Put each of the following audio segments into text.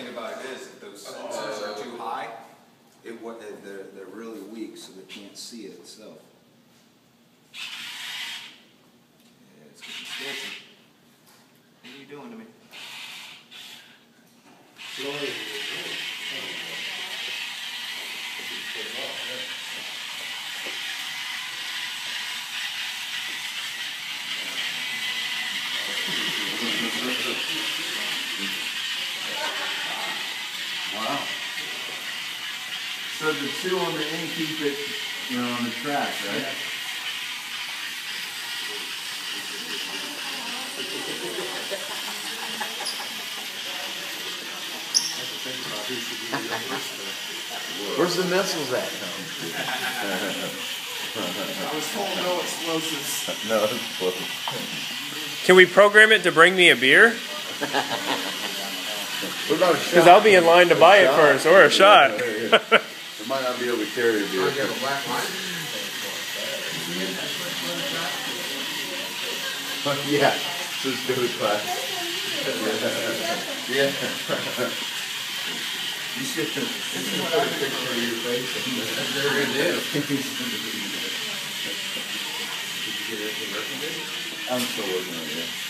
thing about it is, if those oh. sensors are too high, it, wa- they're, they're really weak, so they can't see it itself. Yeah, it's getting sketchy. What are you doing to me? Wow. So the two on the end keep it, you know, on the track, right? Where's the missiles at? I was told no explosives. No, it's Can we program it to bring me a beer? What about a shot? Because I'll be in line to buy it first, or a shot. It might not be able to carry a beer. yeah, just go to class. Yeah. You should, you should put a picture of your face. They're gonna do. I'm still working on it.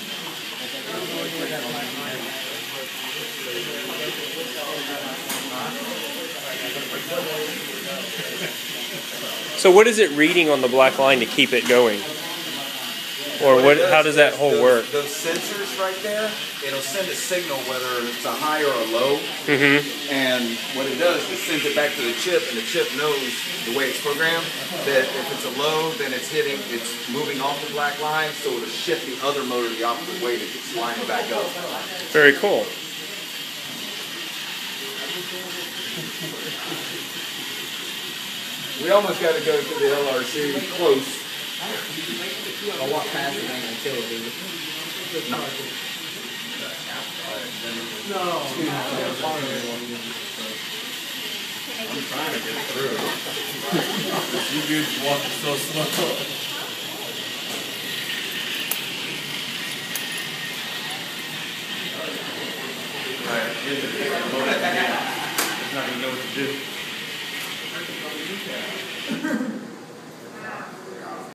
So what is it reading on the black line to keep it going? Or what? How does that whole Those- work? Those sensors right there, it'll send a signal whether it's a high or a low. Mm-hmm. And what it does is sends it back to the chip, and the chip knows the way it's programmed that if it's a low, then it's hitting, it's moving off the black line, so it'll shift the other motor the opposite way to get lining back up. Very cool. We almost got to go to the LRC close. I'll walk past it until it I'm trying to get through. You dudes walking so slow. Right is not going to know what to do.